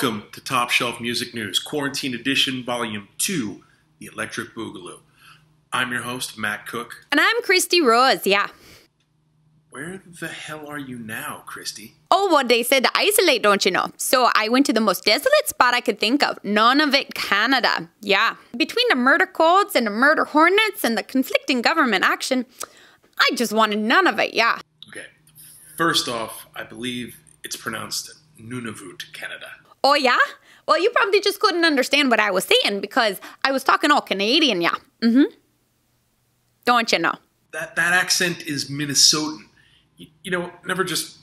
Welcome to Top Shelf Music News, Quarantine Edition, Volume 2, The Electric Boogaloo. I'm your host, Matt Cook. And I'm Kristy Rose, yeah. Where the hell are you now, Kristy? Oh, well, they said to isolate, don't you know? So I went to the most desolate spot I could think of, Nunavut, Canada. Yeah. Between the murder codes and the murder hornets and the conflicting government action, I just wanted none of it, yeah. Okay. First off, I believe it's pronounced Nunavut, Canada. Oh, yeah? Well, you probably just couldn't understand what I was saying because I was talking all Canadian, yeah. Mm hmm. Don't you know? That, that accent is Minnesotan. You, you know, never just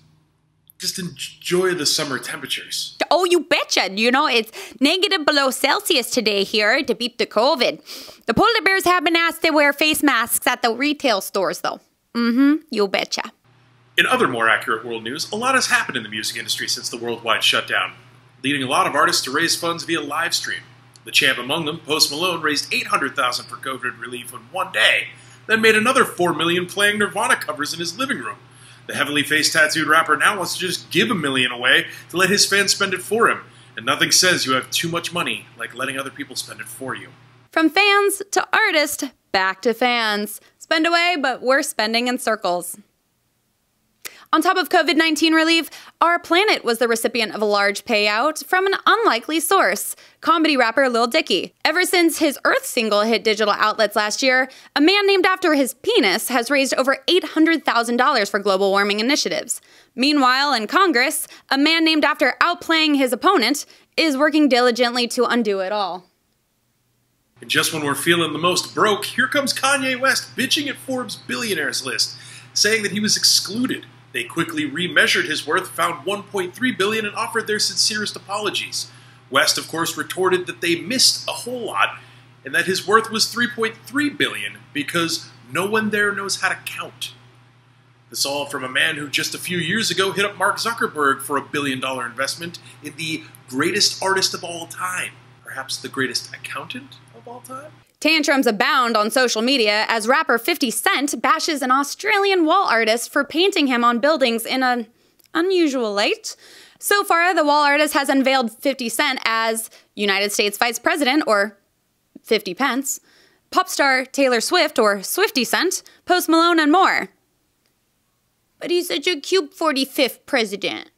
just enjoy the summer temperatures. Oh, you betcha. You know, it's negative below Celsius today here to beat the COVID. The polar bears have been asked to wear face masks at the retail stores, though. Mm hmm, you betcha. In other more accurate world news, a lot has happened in the music industry since the worldwide shutdown, leading a lot of artists to raise funds via live stream. The champ among them, Post Malone, raised 800,000 for COVID relief in one day, then made another 4 million playing Nirvana covers in his living room. The heavily face tattooed rapper now wants to just give a million away to let his fans spend it for him. And nothing says you have too much money like letting other people spend it for you. From fans to artist, back to fans. Spend away, but we're spending in circles. On top of COVID 19 relief, Our Planet was the recipient of a large payout from an unlikely source comedy rapper Lil Dicky. Ever since his Earth single hit digital outlets last year, a man named after his penis has raised over $800,000 for global warming initiatives. Meanwhile, in Congress, a man named after outplaying his opponent is working diligently to undo it all. And just when we're feeling the most broke, here comes Kanye West bitching at Forbes' billionaires list, saying that he was excluded they quickly remeasured his worth, found 1.3 billion, and offered their sincerest apologies. West, of course, retorted that they missed a whole lot and that his worth was 3.3 billion because no one there knows how to count. This all from a man who just a few years ago hit up Mark Zuckerberg for a billion dollar investment in the greatest artist of all time. Perhaps the greatest accountant of all time? Tantrums abound on social media as rapper 50 Cent bashes an Australian wall artist for painting him on buildings in an unusual light. So far, the wall artist has unveiled 50 Cent as United States Vice President, or 50 Pence, pop star Taylor Swift, or Swifty Cent, Post Malone, and more. But he's such a cute 45th president.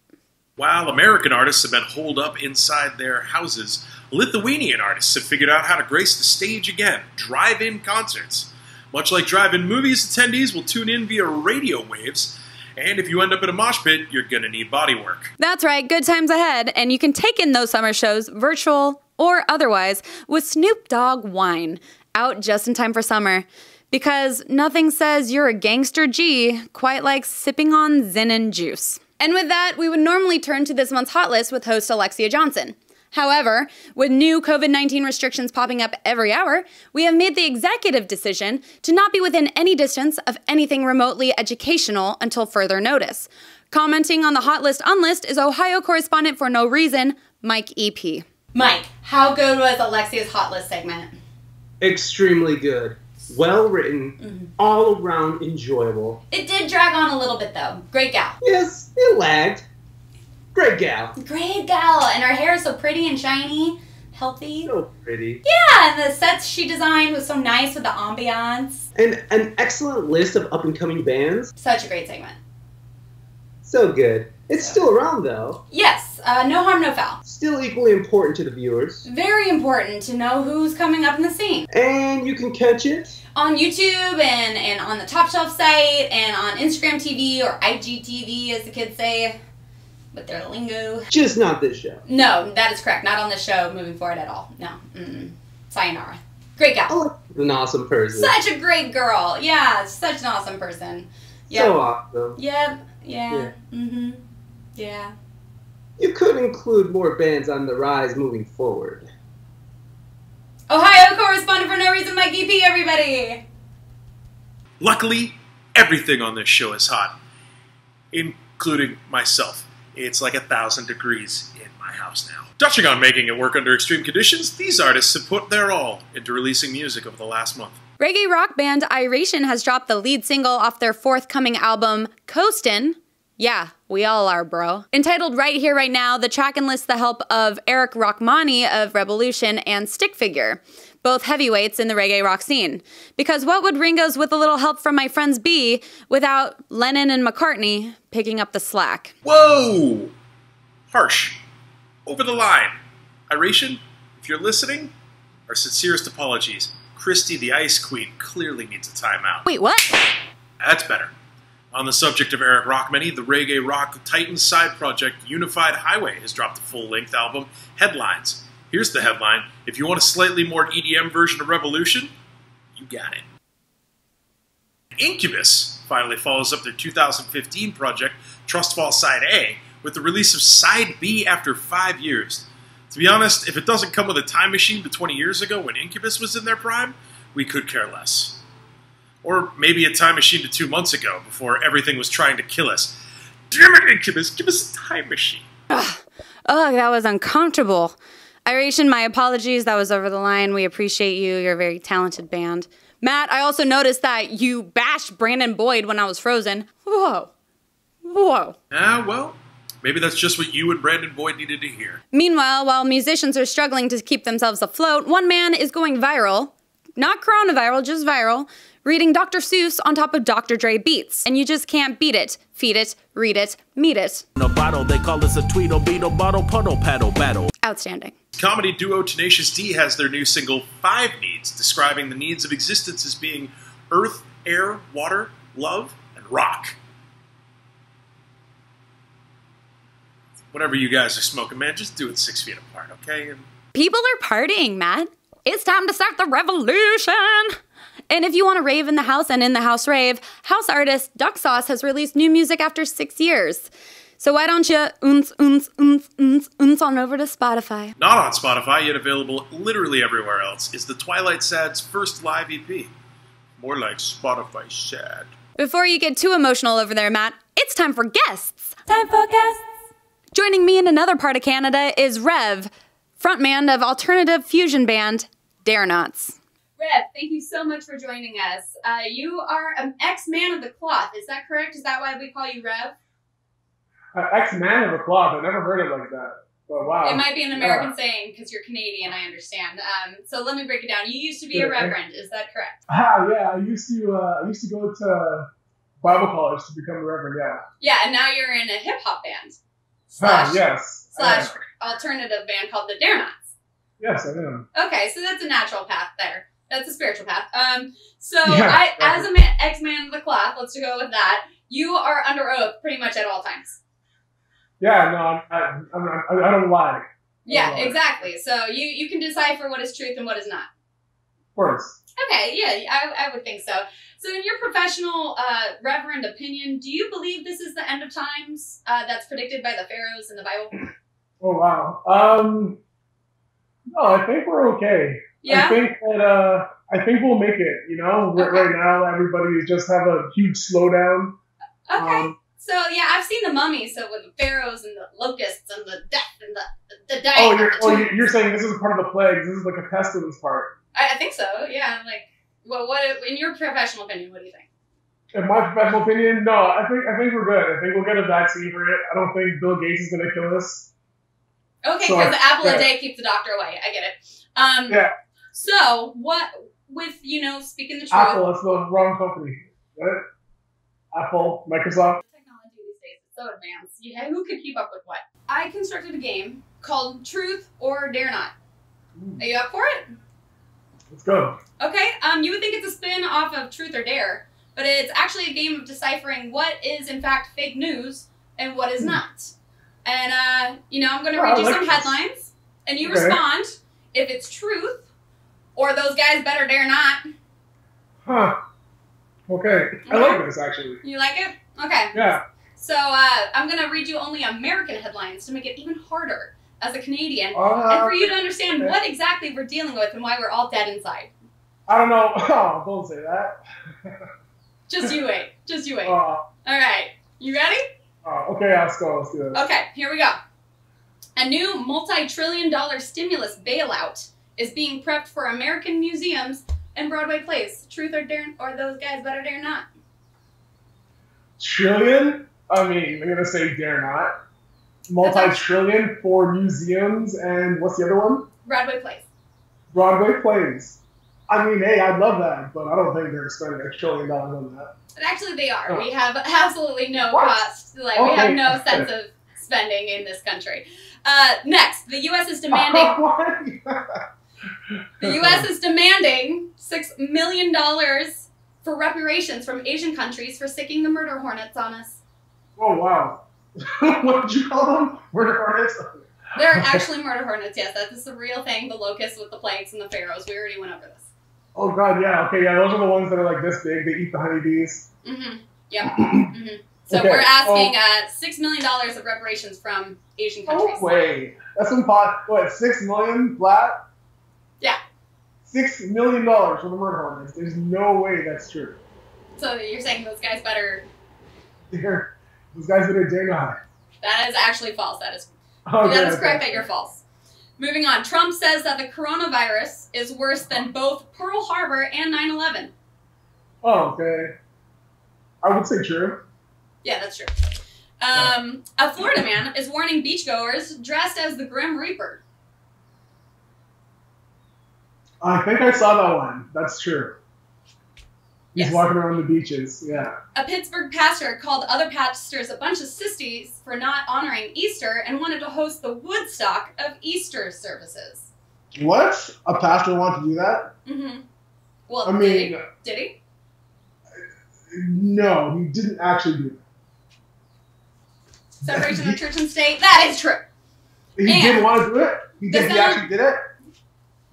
While American artists have been holed up inside their houses, Lithuanian artists have figured out how to grace the stage again drive in concerts. Much like drive in movies, attendees will tune in via radio waves. And if you end up in a mosh pit, you're going to need bodywork. That's right, good times ahead. And you can take in those summer shows, virtual or otherwise, with Snoop Dogg Wine, out just in time for summer. Because nothing says you're a gangster G quite like sipping on Zynin juice. And with that, we would normally turn to this month's hot list with host Alexia Johnson. However, with new COVID 19 restrictions popping up every hour, we have made the executive decision to not be within any distance of anything remotely educational until further notice. Commenting on the hot list unlist is Ohio correspondent for no reason, Mike EP. Mike, how good was Alexia's hot list segment? Extremely good. Well written, mm-hmm. all around enjoyable. It did drag on a little bit though. Great gal. Yes, it lagged. Great gal. Great gal. And her hair is so pretty and shiny, healthy. So pretty. Yeah, and the sets she designed was so nice with the ambiance. And an excellent list of up and coming bands. Such a great segment. So good. It's so. still around though. Yes, uh, no harm, no foul. Still equally important to the viewers. Very important to know who's coming up in the scene. And you can catch it on YouTube and, and on the Top Shelf site and on Instagram TV or IGTV, as the kids say with their lingo. Just not this show. No, that is correct. Not on the show moving forward at all. No. Mm-mm. Sayonara. Great gal. Oh, an awesome person. Such a great girl. Yeah, such an awesome person. Yep. So awesome. Yep. Yeah. yeah. Mm-hmm. Yeah. You could include more bands on the rise moving forward. Ohio correspondent for no reason, Mike EP, everybody. Luckily, everything on this show is hot, including myself. It's like a thousand degrees in my house now. Touching on making it work under extreme conditions, these artists have put their all into releasing music over the last month. Reggae rock band Iration has dropped the lead single off their forthcoming album, Coastin'. Yeah, We all are, bro. Entitled Right Here, Right Now, the track enlists the help of Eric Rachmany of Rebelution and Stick Figure, both heavyweights in the reggae rock scene. Because what would Ringo's With a Little Help from My Friends be without Lennon and McCartney picking up the slack? Whoa! Harsh. Over the line. Iration, if you're listening, our sincerest apologies. Kristy the Ice Queen clearly needs a timeout. Wait, what? That's better. On the subject of Eric Rachmany, the reggae rock Titans side project Unified Highway has dropped a full length album, Headlines. Here's the headline If you want a slightly more EDM version of Rebelution, you got it. Incubus finally follows up their 2015 project, Trustfall Side A, with the release of Side B after five years. To be honest, if it doesn't come with a time machine to 20 years ago when Incubus was in their prime, we could care less. Or maybe a time machine to two months ago before everything was trying to kill us. Damn it, Incubus, give us a time machine. Ugh, that was uncomfortable. Iration, my apologies. That was over the line. We appreciate you. You're a very talented band. Matt, I also noticed that you bashed Brandon Boyd when I was frozen. Whoa. Whoa. Ah, well, maybe that's just what you and Brandon Boyd needed to hear. Meanwhile, while musicians are struggling to keep themselves afloat, one man is going viral. Not coronavirus, just viral. Reading Dr. Seuss on top of Dr. Dre beats. And you just can't beat it. Feed it, read it, meet it. In a bottle, they call this a Tweedle Beetle bottle puddle paddle battle. Outstanding. Comedy duo Tenacious D has their new single Five Needs, describing the needs of existence as being earth, air, water, love, and rock. Whatever you guys are smoking, man, just do it six feet apart, okay? And People are partying, Matt. It's time to start the revolution. And if you want to rave in the house and in the house rave, house artist Duck Sauce has released new music after six years. So why don't you uns, uns, uns, uns, uns on over to Spotify? not on Spotify, yet available literally everywhere else, is the Twilight Sad's first live EP. More like Spotify sad. Before you get too emotional over there, Matt, it's time for guests. Time for guests. Joining me in another part of Canada is Rev, frontman of alternative fusion band Darenots. Rev, thank you so much for joining us. Uh, you are an ex-man of the cloth. Is that correct? Is that why we call you Rev? Ex-man of the cloth. I never heard it like that. But wow. it might be an American saying because you're Canadian. I understand. Um, so let me break it down. You used to be a Yeah. reverend. Is that correct? Ah, yeah. I used to. Uh, I used to go to Bible college to become a reverend. Yeah. Yeah, and now you're in a hip hop band Ah, slash yes. slash alternative band called the Darenots. Yes, I am. Okay, so that's a natural path there. That's a spiritual path. Um, so Yeah, I, yeah. as a man, ex-man of the cloth, let's go with that. You are under oath pretty much at all times. Yeah. No, I'm, I, I'm, I'm, I don't lie. Yeah, Oh. exactly. So you you can decipher what is truth and what is not. Of course. Okay, yeah, I, I would think so. So, in your professional uh, reverend opinion, do you believe this is the end of times uh, that's predicted by the pharaohs in the Bible? Oh wow. Um. No, I think we're okay. Yeah? I think that. Uh, I think we'll make it. You know, right, Okay. right now everybody just have a huge slowdown. Okay. Um, So yeah, I've seen the mummy. So with the pharaohs and the locusts and the death and the the dying. oh, you're, the oh, you- you're saying this is part of the plagues. This is like a pestilence part. I, I think so. Yeah. Like, well, what in your professional opinion? What do you think? In my professional opinion, no. I think I think we're good. I think we'll get a vaccine for it. I don't think Bill Gates is gonna kill us. Okay, So, because the apple a day keeps the doctor away. I get it. Um, Yeah. So what with you know speaking the truth? Apple, that's the wrong company. Right? Apple, Microsoft. technology these days is so advanced. Yeah, who could keep up with what? I constructed a game called Truth or Dare Not. Are you up for it? Let's go. Okay. Um, you would think it's a spin off of Truth or Dare, but it's actually a game of deciphering what is in fact fake news and what is not. And uh, you know, I'm going to Oh, read I you like some this. headlines, and you Okay. respond if it's truth or those guys better dare not. Huh. Okay. I like this actually. You like it? Okay. Yeah. So uh, I'm going to read you only American headlines to make it even harder as a Canadian. and Uh, for you to understand okay. what exactly we're dealing with and why we're all dead inside. I don't know. Oh, don't say that. Just you wait. Just you wait. Uh, All right. You ready? uh, okay, let's go. Let's do it. Okay, here we go. A new multi trillion dollar stimulus bailout is being prepped for American museums and Broadway plays. Truth or dare, or those guys better dare not. Trillion? I mean, I'm gonna say dare not. Multi-trillion for museums and what's the other one? Broadway plays. Broadway plays. I mean, hey, I'd love that, but I don't think they're spending a trillion dollars on that. But actually, they are. Oh. We have absolutely no What? cost. Like we have no sense of spending in this country. Uh, next, the U.S. is demanding. The U.S. is demanding six million dollars for reparations from Asian countries for sticking the murder hornets on us. Oh wow. what did you call them? Murder hornets. They're actually murder hornets. Yes, that is the real thing. The locusts with the plagues and the pharaohs. We already went over this. Oh god, yeah. Okay, yeah. Those are the ones that are like this big. They eat the honeybees. Mm-hmm. Yep. hmm So Okay, we're asking uh, six million dollars of reparations from Asian countries. Oh wait, that's some pot. What? Six million flat? Yeah. Six million dollars for the murder hornets. There's no way that's true. So you're saying those guys better? They're, those guys that are dare not. That is actually false. That is Okay, that is okay. correct. That you're false. Moving on. Trump says that the coronavirus is worse than both Pearl Harbor and 9/11. Oh, okay. I would say true. Yeah, that's true. Um, a Florida man is warning beachgoers dressed as the Grim Reaper. I think I saw that one. That's true. He's Yes. walking around the beaches. Yeah. A Pittsburgh pastor called other pastors a bunch of sissies for not honoring Easter and wanted to host the Woodstock of Easter services. What? A pastor want to do that? Mm-hmm. Well, I did mean, he? Did he? no, he didn't actually do that. Separation of church and state. That is true. He And- didn't want to do it. He did. He actually did it.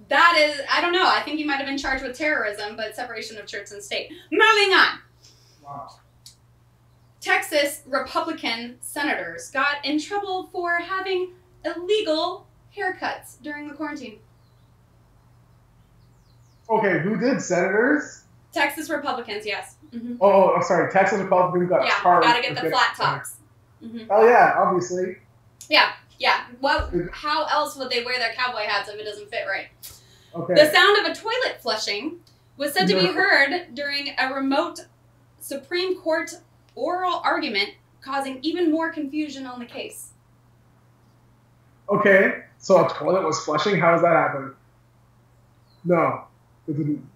That is, I don't know. I think he might have been charged with terrorism, but separation of church and state. Moving on. Wow. Texas Republican senators got in trouble for having illegal haircuts during the quarantine. Okay, who did senators? Texas Republicans, yes. hmm Oh, oh, I'm sorry. Texas Republicans got Yeah, charged. gotta get the flat tops. hmm Oh yeah, obviously. Yeah, yeah. What? How else would they wear their cowboy hats if it doesn't fit right? Okay. The sound of a toilet flushing was said to be heard during a remote Supreme Court oral argument, causing even more confusion on the case. Okay, so a toilet was flushing. How does that happen? No, it didn't.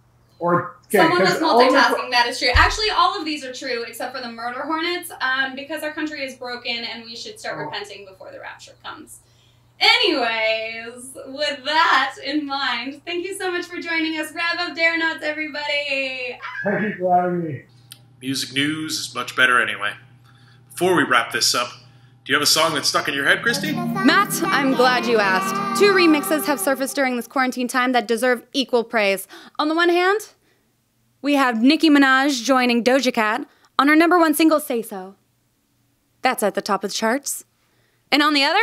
Or okay, Someone was multitasking. That is true. Actually, all of these are true except for the murder hornets, um, because our country is broken and we should start Oh. repenting before the rapture comes. Anyways, with that in mind, thank you so much for joining us. Rev up Darenots, everybody. Thank you for having me. Music news is much better anyway. Before we wrap this up, do you have a song that's stuck in your head, Kristy? Matt, I'm glad you asked. Two remixes have surfaced during this quarantine time that deserve equal praise. On the one hand, we have Nicki Minaj joining Doja Cat on her number one single, Say So. That's at the top of the charts. And on the other,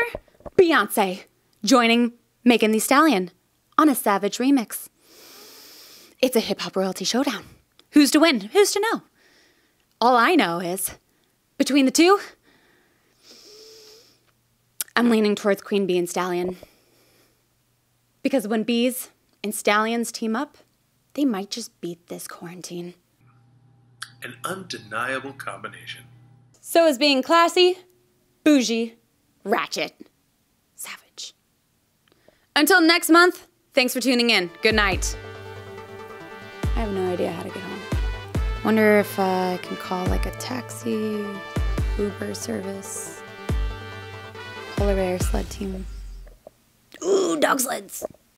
Beyonce joining Megan Thee Stallion on a Savage remix. It's a hip hop royalty showdown. Who's to win? Who's to know? All I know is between the two, I'm leaning towards Queen Bee and Stallion. Because when bees and stallions team up, they might just beat this quarantine. An undeniable combination. So is being classy, bougie, ratchet. Until next month, thanks for tuning in. Good night. I have no idea how to get home. Wonder if uh, I can call like a taxi, Uber service, polar bear sled team. Ooh, dog sleds.